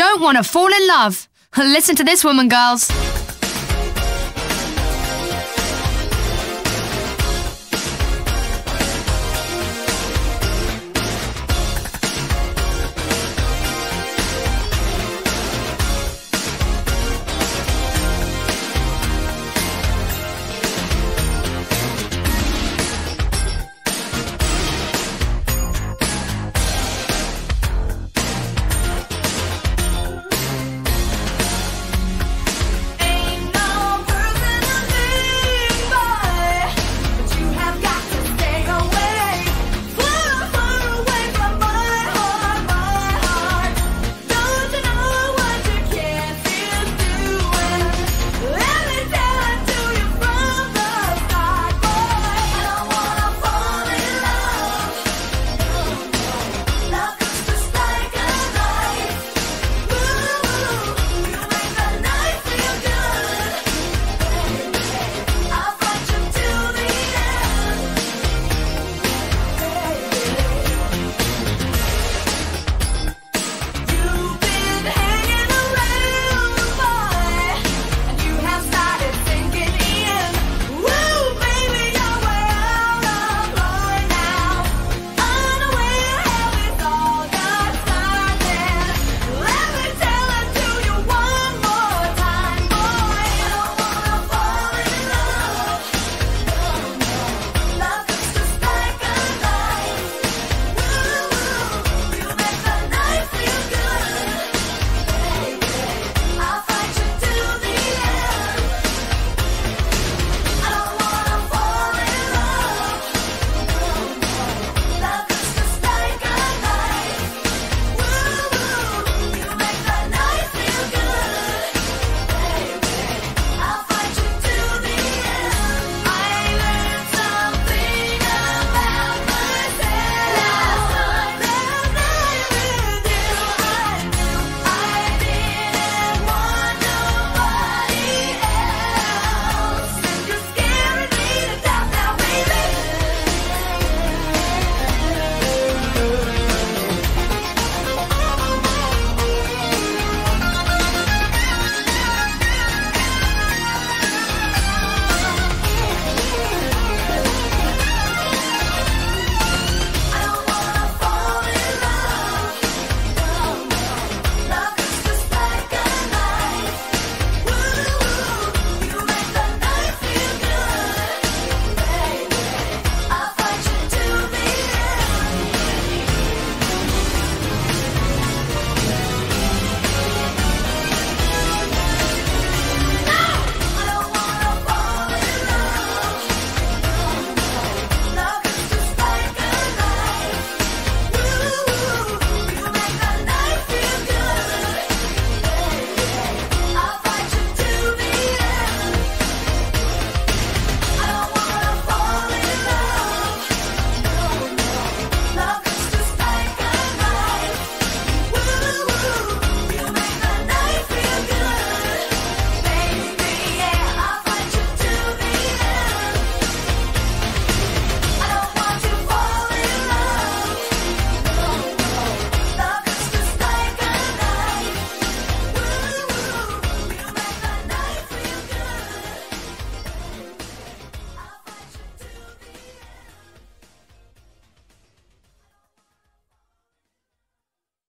don't want to fall in love. Listen to this woman, girls.